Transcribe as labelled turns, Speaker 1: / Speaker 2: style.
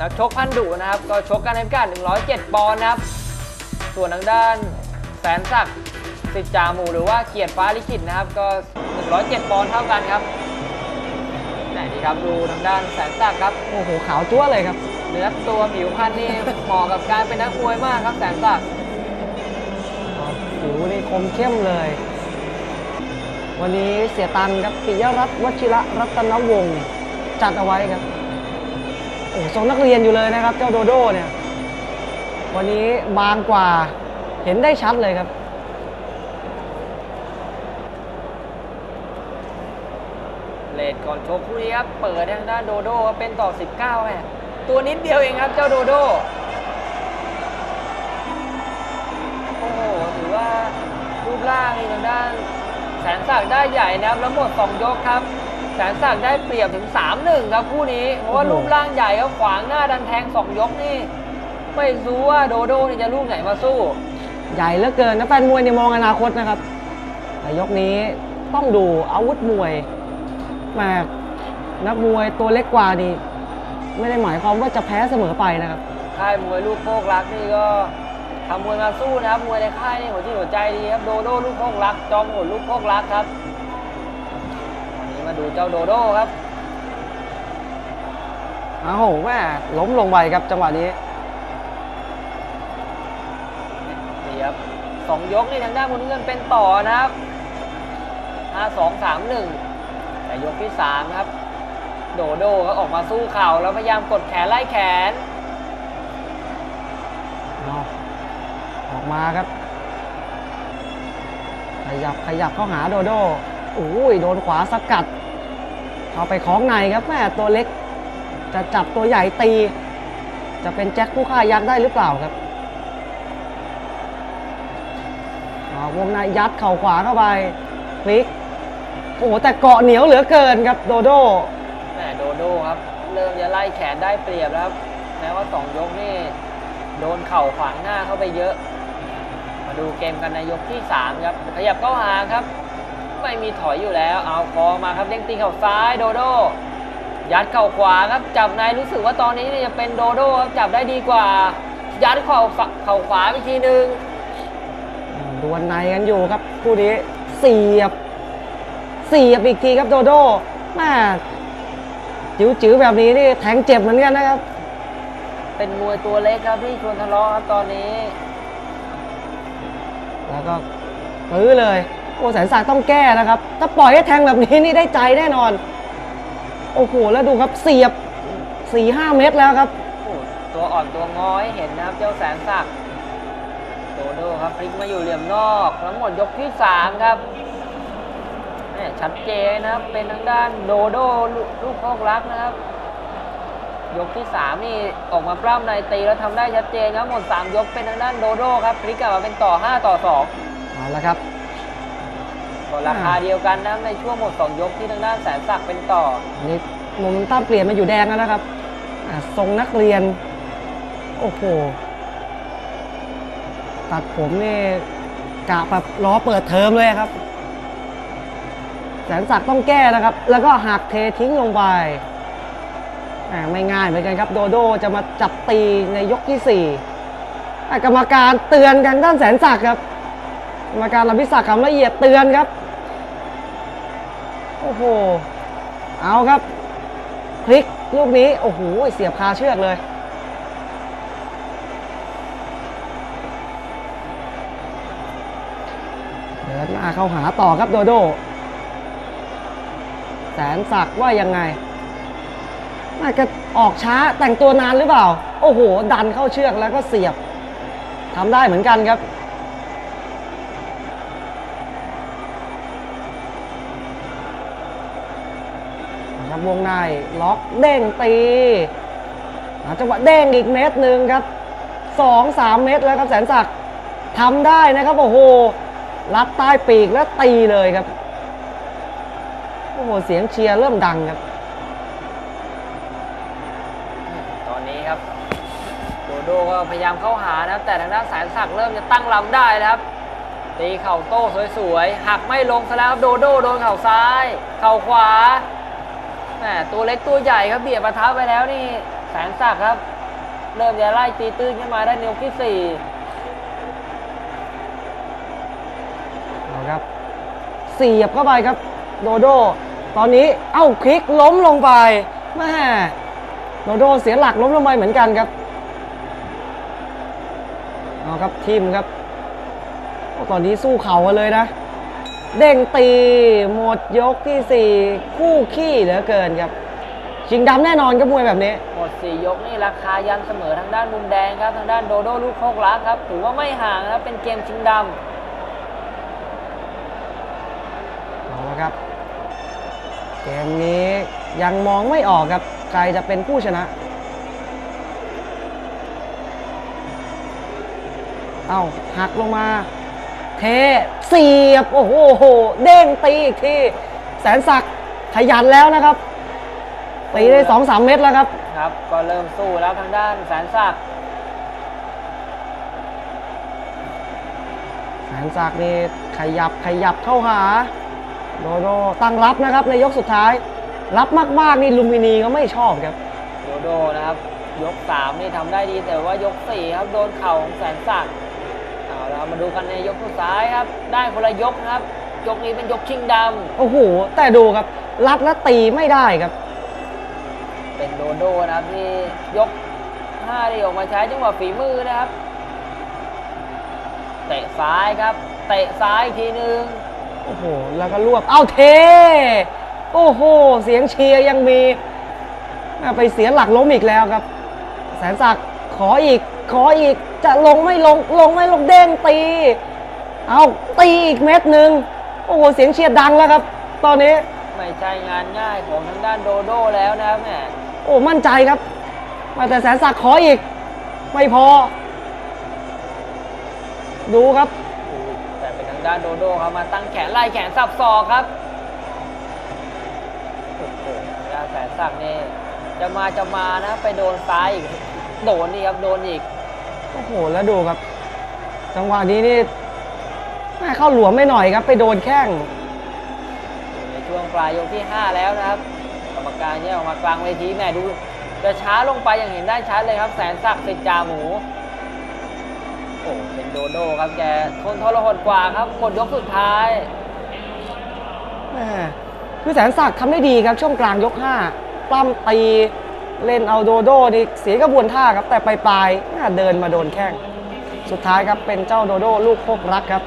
Speaker 1: นักชกพันดุนะครับ ก็ชกกันในพิกัด107 ปอนด์นะครับ ส่วนทางด้านแสนศักดิ์สิจามูหรือว่าเกียรติฟ้าลิขิตนะครับ ก็ 107 ปอนด์เท่ากันครับแต่นี่ครับดูทางด้านแสนศักดิ์ครับ
Speaker 2: โอ้โหขาวจั๊วเลยครับ
Speaker 1: เนื้อตัวผิวพรรณนี่เหมาะกับการเป็นนักมวยมากครับแสนศักดิ์
Speaker 2: ผิวนี่คมเข้มเลย วันนี้เสียตังค์ครับปิยรัตน์วชิระรัตนวงศ์จัดเอาไว้ครับ โอ้ทรงนักเรียนอยู่เลยนะครับ เจ้าโดโด้เนี่ย วันนี้บางกว่าเห็นได้ชัดเลยครับ
Speaker 1: เลดก่อนโชกคู่นี้ครับ เปิดทางด้านโดโด้เป็นต่อ 19แม่ตัวนิดเดียวเองครับเจ้าโดโด้โอ้โหถือว่ารูปร่างนี่ทางด้านแสนศักได้ใหญ่นะครับ แล้วหมด 2 ยกครับ แสนศักดิ์ได้เปรียบถึง 3-1 ครับคู่นี้ เพราะว่า
Speaker 2: โอ้โห
Speaker 1: รูปร่างใหญ่ครับขวางหน้าดันแทง 2 ยกนี่ ไม่รู้ว่าโดโด้นี่จะลูกไหนมาสู้
Speaker 2: ใหญ่เหลือเกินนะแฟนมวยเนี่ยมองอนาคตนะครับแต่ยกนี้ต้องดูอาวุธมวยแหมานักมวยตัวเล็กกว่านี่ไม่ได้หมายความว่าจะแพ้เสมอไปนะครับ
Speaker 1: ค่ายมวยลูกโคกรักนี่ก็ทำมวยมาสู้นะครับมวยในค่ายนี่หัวจิตหัวใจดีครับโดโด้ลูกโคกรัก จอมโหดลูกโคกรักครับวันนี้ มาดูเจ้าโดโด้ครับ
Speaker 2: เอาแม่ล้มลงไปครับจังหวะนี้
Speaker 1: นี่ครับสองยกนี่ทางด้านมุนเงินเป็นต่อนะครับห้าสองสามหนึ่งแต่ยกที่สามครับ โดโด้ก็ออกมาสู้เข่าแล้วพยายามกดแขนไล่แขน
Speaker 2: อออกมาครับ ขยับขยับเข้าหาโดโดโอ้ยโดนขวาสกัด เข้าไปคล้องในครับแม่ตัวเล็ก จะจับตัวใหญ่ตี จะเป็นแจ็คผู้ฆ่ายักษ์ได้หรือเปล่าครับเอาวงในยัดเข่าขวาเข้าไปพลิกโอ้แต่เกาะเหนียวเหลือเกินครับโดโด
Speaker 1: แหม่โดโด้ครับ เริ่มจะไล่แขนได้เปรียบแล้วครับแม้ว่าสองยกนี่โดนเข่าขวางหน้าเข้าไปเยอะ มาดูเกมกันในยกที่ 3 ครับ ขยับเข้าหาครับ ไม่มีถอยอยู่แล้ว เอาคอมาครับเด้งตีเข่าซ้ายโดโด้ยัดเข่าขวาครับจับในรู้สึกว่าตอนนี้เนี่ยจะเป็นโดโด้ครับจับได้ดีกว่า ยัดเข่าฝเข่าขวาอีกทีหนึ่ง
Speaker 2: ดวลในกันอยู่ครับคู่นี้เสียบเสียบอีกทีครับโดโดแม่จิ๋วๆแบบนี้นี่แทงเจ็บเหมือนกันนะครับ
Speaker 1: เป็นมวยตัวเล็กครับที่ชวนทะเลาะครับตอนนี้
Speaker 2: แล้วก็ปื้อเลย อ้แสนศักดิ์ต้องแก้นะครับ ถ้าปล่อยให้แทงแบบนี้นี่ได้ใจแน่นอน โอ้โห แล้วดูครับเสียบ4ี่ห้าเมตรแล้วครับ
Speaker 1: โอ้ตัวอ่อนตัวงอยเห็นนะครับ เจ้าแสนศักดิ์โดโดครับพลิกมาอยู่เหลี่ยมนอกทั้งหมดยกที่3ครับแม่ชัดเจนนะครับเป็นทางด้านโดโดลูกลูกโคกรักนะครับ ยกที่3นี่ออกมาปล้ำในตีแล้วทำได้ชัดเจนครับหมด3ยกเป็นทางด้านโดโดครับพลิกกลับมาเป็นต่อ5ต่อ
Speaker 2: เอาละครับ
Speaker 1: 2 ก็ราคาเดียวกันนะในช่วงหมด2ยกที่ทางด้านแสนศักดิ์เป็นต่อ
Speaker 2: นนี้โมเมนตัมเปลี่ยนมาอยู่แดงแล้วนะครับทรงนักเรียน โอ้โห ตัดผมนี่กะแบบล้อเปิดเทอมเลยครับ แสนศักดิ์ต้องแก้นะครับ แล้วก็หักเททิ้งลงไปไม่ง่ายเหมือนกันครับ โดโดจะมาจับตีในยกที่สี่กรรมการเตือนกันด้านแสนศักดิ์ครับ กรรมการลำพิศักดิ์คำละเอียดเตือนครับ โอ้โห เอาครับ พลิกลูกนี้ โอ้โห เสียบคาเชือกเลย เดินหน้าเข้าหาต่อครับโดโด แสนศักว่ายังไงน่าจะออกช้าแต่งตัวนานหรือเปล่า โอ้โห ดันเข้าเชือกแล้วก็เสียบทำได้เหมือนกันครับ ครับวงในล็อกเด้งตีจังหวะเด้งอีกเม็ดหนึ่งครับสองสามเม็ดแล้วครับแสนศักดิ์ทำได้นะครับโอ้โหรัดใต้ปีกแล้วตีเลยครับโอ้โหเสียงเชียร์เริ่มดังครับ
Speaker 1: ตอนนี้ครับโดโดก็พยายามเข้าหานะครับแต่ทางด้านแสนศักดิ์เริ่มจะตั้งลำได้แล้วครับ ตีเข่าโต้สวยๆหักไม่ลงซะแล้วครับโดโดโดนเข่าซ้าย เข่าขวา แหมตัวเล็กตัวใหญ่ครับเบียดประทับไปแล้วนี่แสนศักดิ์ครับ เริ่มจะไล่ตีตื้นขึ้นมาได้ในยกที่สี่
Speaker 2: เอาครับเสียบเข้าไปครับ โดโด ตอนนี้เอ้าคลิกล้มลงไปแม่โดโดเสียหลักล้มลงไปเหมือนกันครับเอาครับทีมครับ ตอนนี้สู้เข่ากันเลยนะ เด้งตีหมดยกที่ 4 คู่ขี้เหลือเกินครับ ชิงดำแน่นอนครับมวยแบบนี้
Speaker 1: หมดสี่ยกนี่ราคายันเสมอทางด้านมุมแดงครับ ทางด้านโดโดลูกโคกลักครับถือว่าไม่ห่างนะครับเป็นเกมชิงด
Speaker 2: เอาละครับ เกมนี้ยังมองไม่ออกครับ ใครจะเป็นผู้ชนะ เอาหักลงมา เทเสียบ โอ้โหโห เด้งตีอีกที แสนศักดิ์ขยันแล้วนะครับตีได้สองสามเม็ดแล้วครับำ
Speaker 1: ครับ ก็เริ่มสู้แล้วทางด้านแสนศักดิ์
Speaker 2: แสนศักดิ์นี่ขยับขยับเข้าหาโดโดตั้งรับนะครับในยกสุดท้าย รับมากๆนี่ลุมพินีก็ไม่ชอบครับ
Speaker 1: โดโดนะครับ ยกสามนี่ทำได้ดีแต่ว่ายกสี่ครับโดนเข่าของแสนศักดิ์ เอาละครับมาดูกันในยกสุดท้ายครับ ได้คนละยกนะครับ ยกนี้เป็นยกชิงด
Speaker 2: โอ้โห แต่ดูครับ รัดและตีไม่ได้ครับำ
Speaker 1: เป็นโดโดนะครับที่ยกห้าที่ออกมาใช้จังหวะฝีมือนะครับ เตะซ้ายครับ เตะซ้ายอีกทีนึง
Speaker 2: โอ้โห แล้วก็รวบ เอาเท โอ้โห เสียงเชียร์ยังมีอะไปเสียหลักล้มอีกแล้วครับ แสนศักดิ์ ขออีก ขออีกจะลงไม่ลงลงไม่ลงเด้งตี เอาตีอีกเม็ดหนึ่งโอ้โหเสียงเชียร์ดังแล้วครับ ตอนนี้
Speaker 1: ไม่ใช่งานง่ายของทางด้านโดโดแล้วนะครับแหม
Speaker 2: โอ้มั่นใจครับ มาแต่แสนศักดิ์ขออีก ไม่พอ ดูครับ
Speaker 1: แต่เป็นทางด้านโดโดครับมาตั้งแขนไล่แขนสับศอกครับโอ้โหทางด้านแสนศักดิ์นี่จะมาจะมานะไปโดนซ้ายอีก โดนนี่ครับโดนอีก
Speaker 2: โอ้โห แล้วดูครับ จังหวะนี้นี่แม่เข้าหลวมไม่หน่อยครับ ไปโดนแข้ง
Speaker 1: อยู่ในช่วงปลายยกที่ 5 แล้วนะครับ กรรมการแยกออกมากลางเวทีแหม่ดูจะช้าลงไปอย่างเห็นได้ชัดเลยครับ แสนศักดิ์สิทธิ์จาหมูโอ้เป็นโดโดครับแกทนทรหดกว่าครับหมดยกสุดท้าย
Speaker 2: แม่คือแสนศักดิ์ทำได้ดีครับช่วงกลางยก 5 ปล้ำตี เล่นเอาโดโดนี่เสียกระบวนท่าครับแต่ปลายๆน่าเดินมาโดนแข้ง สุดท้ายครับเป็นเจ้าโดโดลูกโคกรักครับ